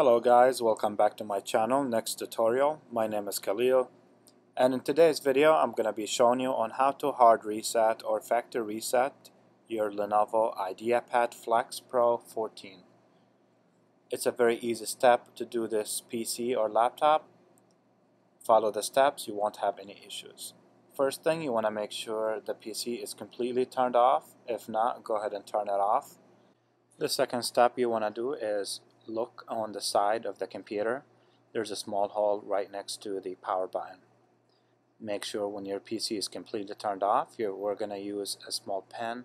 Hello guys, welcome back to my channel, NexTutorial. My name is Khalil and in today's video I'm going to be showing you on how to hard reset or factory reset your Lenovo IdeaPad Flex Pro 14. It's a very easy step to do this PC or laptop. Follow the steps, you won't have any issues. First thing, you want to make sure the PC is completely turned off. If not, go ahead and turn it off. The second step you want to do is look on the side of the computer. There's a small hole right next to the power button. Make sure when your PC is completely turned off, we're going to use a small pen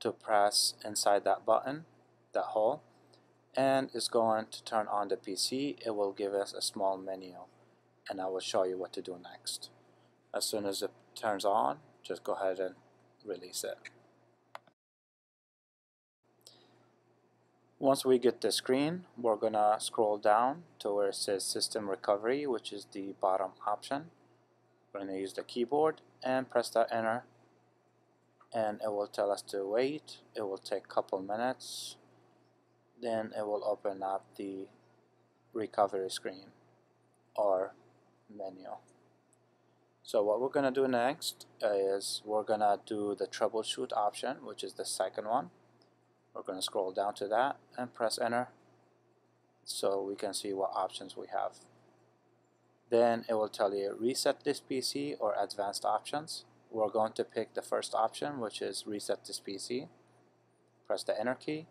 to press inside that button, that hole, and it's going to turn on the PC. It will give us a small menu, and I will show you what to do next. As soon as it turns on, just go ahead and release it. Once we get the screen, we're gonna scroll down to where it says System Recovery, which is the bottom option. We're gonna use the keyboard and press that enter and it will tell us to wait. It will take a couple minutes. Then it will open up the recovery screen or menu. So what we're gonna do next is we're gonna do the troubleshoot option, which is the second one. We're going to scroll down to that and press enter so we can see what options we have. Then it will tell you reset this PC or advanced options. We're going to pick the first option which is reset this PC. Press the enter key.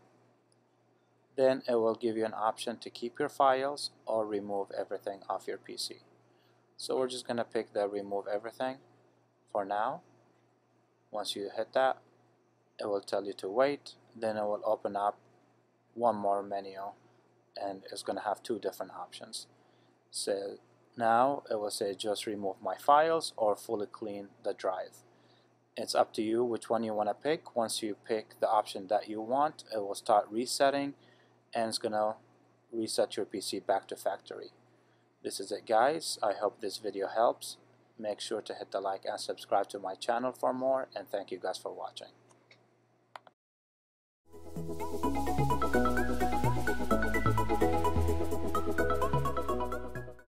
Then it will give you an option to keep your files or remove everything off your PC. So we're just going to pick the remove everything for now. Once you hit that, it will tell you to wait then it will open up one more menu and it's going to have two different options. So now it will say just remove my files or fully clean the drive. It's up to you which one you want to pick. Once you pick the option that you want it will start resetting and it's gonna reset your PC back to factory. This is it guys. I hope this video helps. Make sure to hit the like and subscribe to my channel for more and thank you guys for watching Thank you.